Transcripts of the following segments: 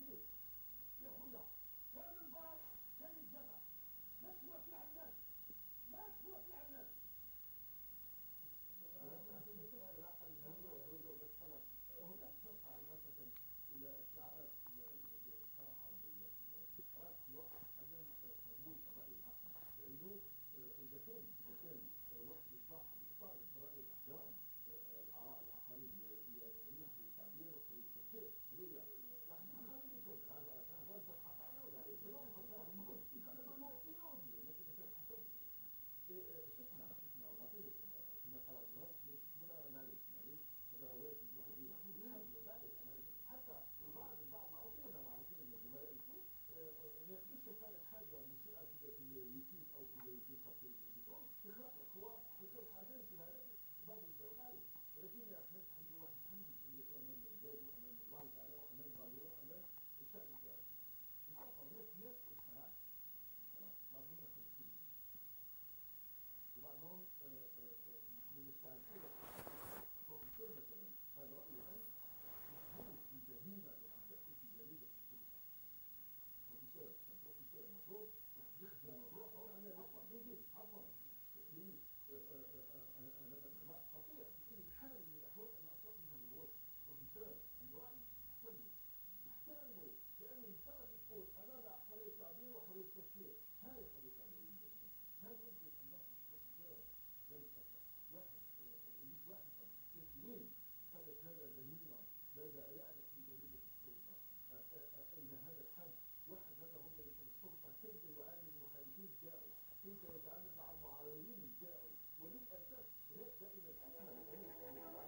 البيت يا خويا كان البار كان الجامع لا توافي على الناس لا توافي على الناس هناك فرقة إضافة إلى الشعارات الصراحة بالقراءة عدم قبول الرأي الآخر لأنه إذا كان إذا كان واحد يتظاهر يطالب برأي الاحترام الآراء الآخرين يعني التعبير وحرية التفكير ولكن إحنا نتحمل واحد يتحمل مسؤوليته امام البلاد وامام وبعضهم من الساعة الاولى بروفيسور مثلا هذا رايه أنا مفهوم في البهيمه التي تاكل في السلطه بروفيسور بروفيسور المفروض واحد يخدم روحه على عفوا. بيجي عفوا أنا ما أستطيع في اي حال من الأحوال أن أطلق من الوصف بروفيسور عنده رأي. احترمه. احترمه. لأنه انت تقول أنا لا حريه تعبير وحريه تفكير هذه حريه تعبير هذا يمكن ان نصل بروفيسور واحد مش واحد قال لك هذا بهيمه ماذا يعرف في جريده السلطه اين هذا الحد واحد هذا هو رئيس السلطه كيف يعامل المخالفين تاعه كيف يتعامل مع المعارضين تاعه وللاسف هناك دائما positive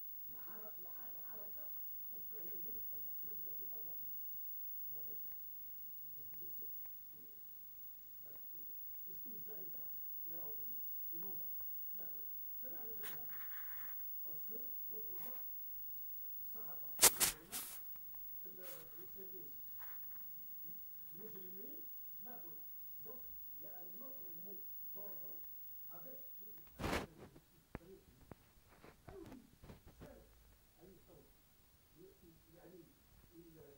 يعني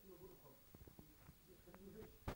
كما بقول لكم ما يخليوهاش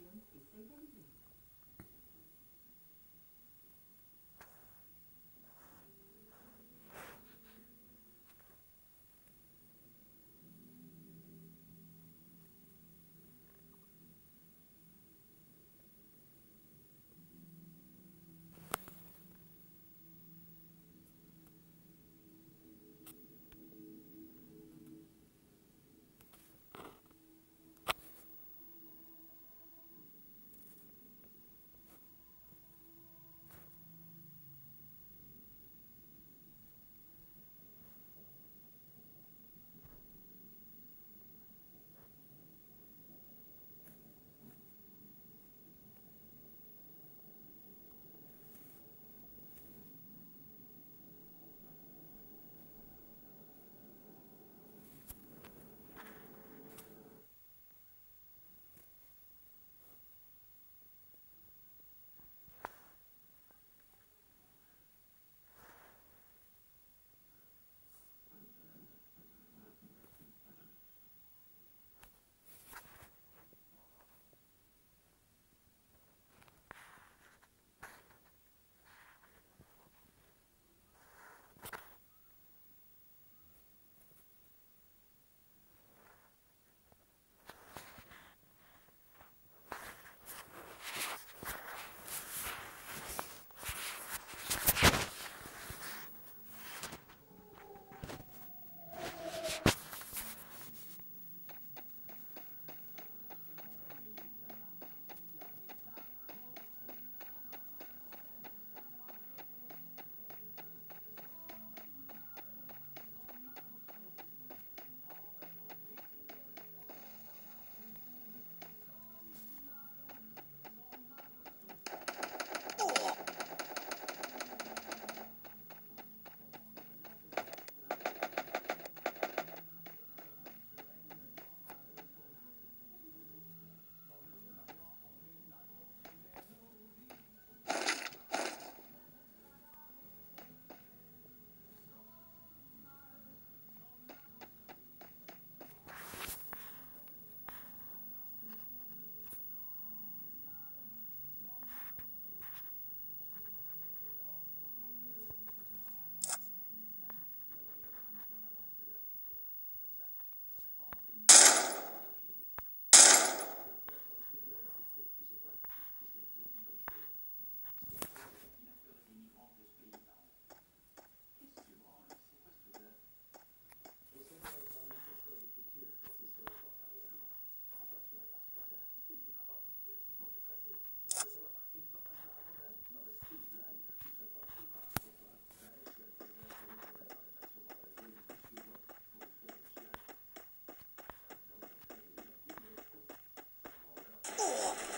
Williams is a Oh.